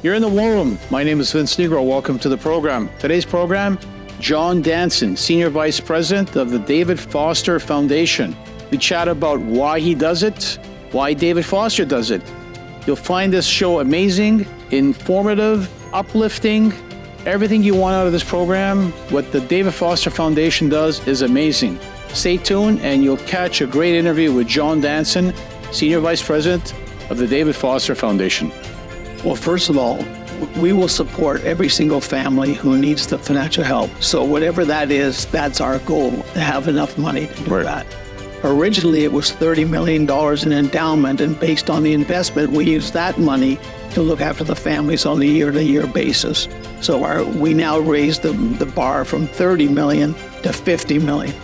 You're in the War Room. My name is Vince Negro. Welcome to the program. Today's program, John Danson, Senior Vice President of the David Foster Foundation. We chat about why he does it, why David Foster does it. You'll find this show amazing, informative, uplifting, everything you want out of this program. What the David Foster Foundation does is amazing. Stay tuned and you'll catch a great interview with John Danson, Senior Vice President of the David Foster Foundation. Well, first of all, we will support every single family who needs the financial help. So, whatever that is, that's our goal to have enough money to do Right. that. Originally, it was $30 million in endowment, and based on the investment, we use that money to look after the families on a year to year basis. So, our, we now raised the, the bar from 30 million to 50 million.